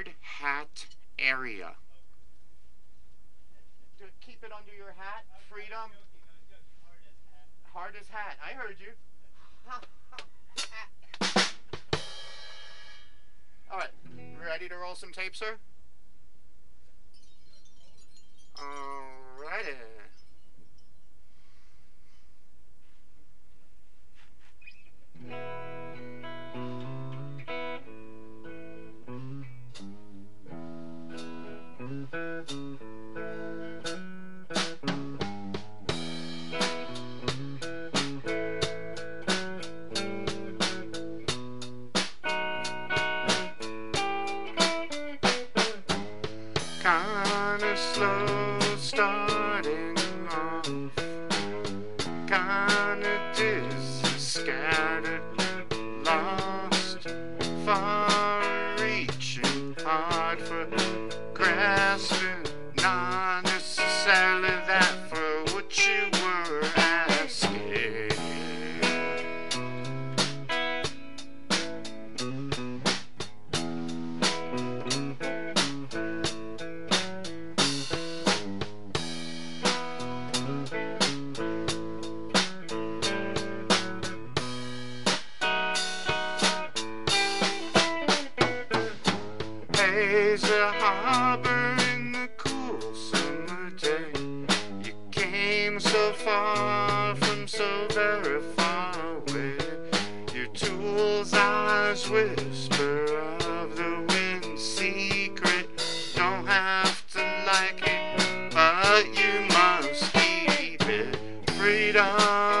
hard hat area. To keep it under your hat. Freedom. Hard as hat. I heard you. All right. Ready to roll some tape, sir? Starting off. Kinda lost, far reaching, hard for grasping. Hazy harbor in the cool summer day. You came so far from so very far away. Your tools eyes whisper of the wind's secret. Don't have to like it, but you must keep it. Freedom.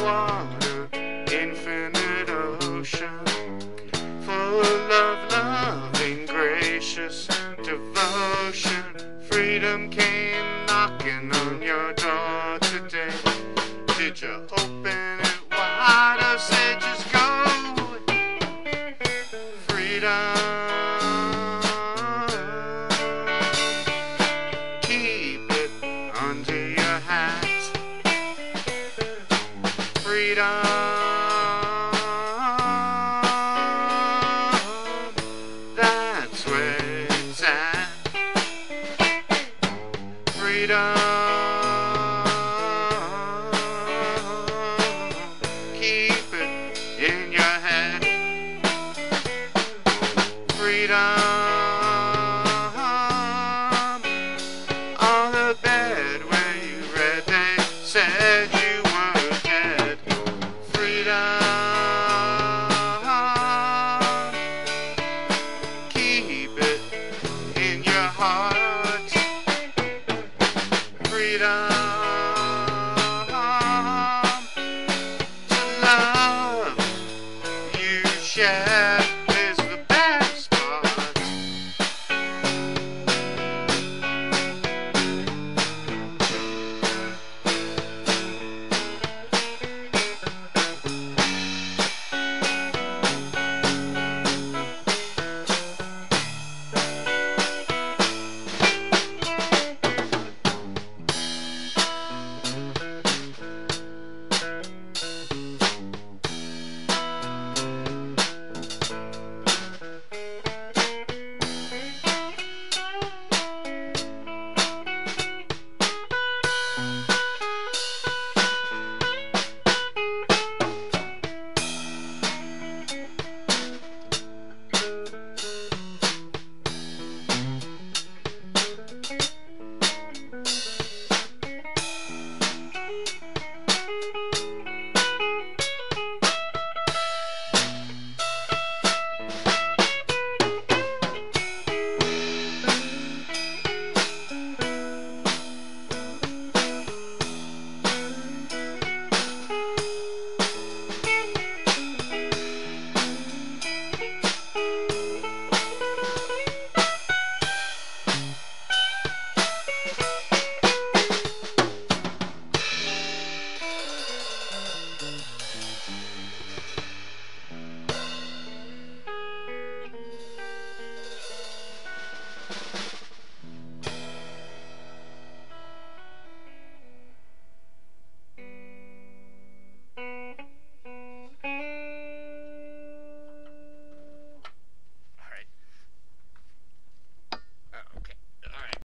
Water, infinite ocean, full of loving, gracious devotion. Freedom came knocking on your door today. Did you Keep